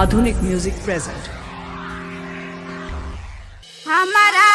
आधुनिक music present हमारा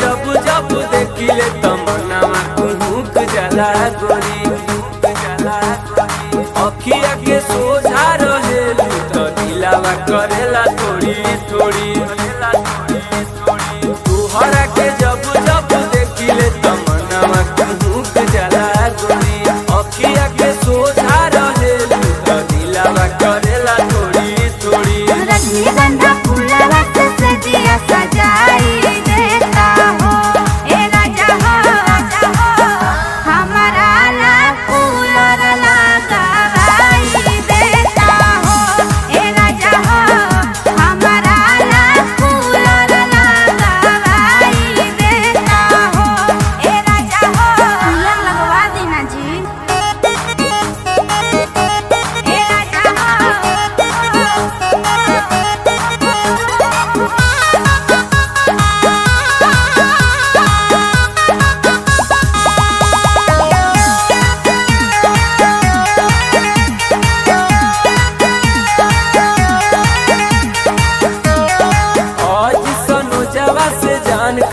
जब जब देखिले तमन्नावा कुहुक जला गोरी रहेलू तो दिलावा करेला थोड़ी कुहुक जला अखिया के सोझा रहेलू तो दिलावा करेला थोड़ी थोड़ी